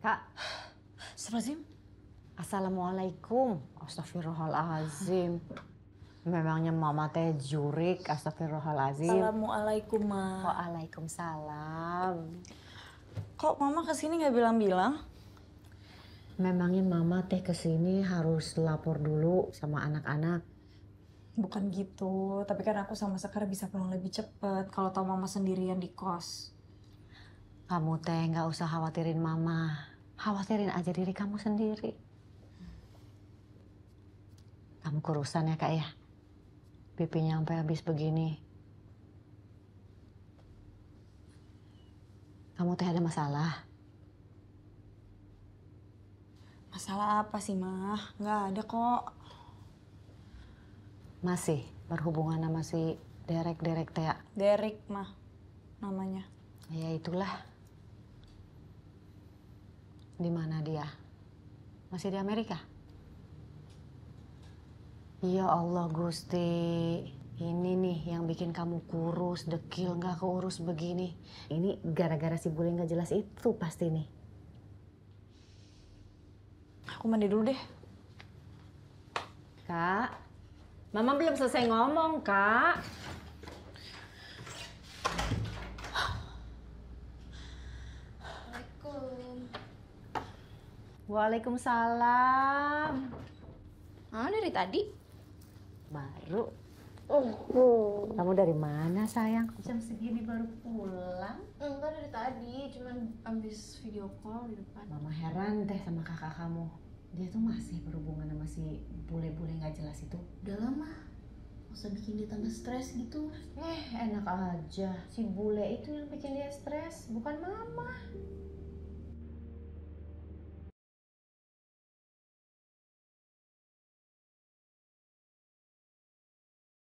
Kak, Astagfirullahaladzim. Assalamualaikum. Astagfirullahalazim. Memangnya mama teh jurik, astagfirullahalazim. Assalamualaikum, Ma. Waalaikumsalam. Kok Mama ke sini nggak bilang-bilang? Memangnya mama teh ke sini harus lapor dulu sama anak-anak. Bukan gitu, tapi kan aku sama Sekar bisa pulang lebih cepet kalau tahu Mama sendirian di kos. Kamu teh nggak usah khawatirin mama. Khawatirin aja diri kamu sendiri. Kamu kurusan ya kak ya? Pipinya sampai habis begini. Kamu teh ada masalah? Masalah apa sih, Ma? Nggak ada kok. Masih berhubungan sama si Derek-Derek teh ya? Derek, Ma. Namanya. Ya itulah. Di mana dia? Masih di Amerika? Ya Allah Gusti, ini nih yang bikin kamu kurus, dekil, nggak keurus begini. Ini gara-gara si bule nggak jelas itu pasti nih. Aku mandi dulu deh. Kak, Mama belum selesai ngomong, Kak. Waalaikumsalam. Ah, dari tadi? Baru. Kamu dari mana sayang? Jam segini baru pulang. Enggak dari tadi, cuman abis video call di depan. Mama heran teh sama kakak kamu. Dia tuh masih berhubungan sama si bule-bule nggak jelas itu. Udah lama. Gak usah bikin dia tambah stres gitu. Eh, enak aja. Si bule itu yang bikin dia stres, bukan mama.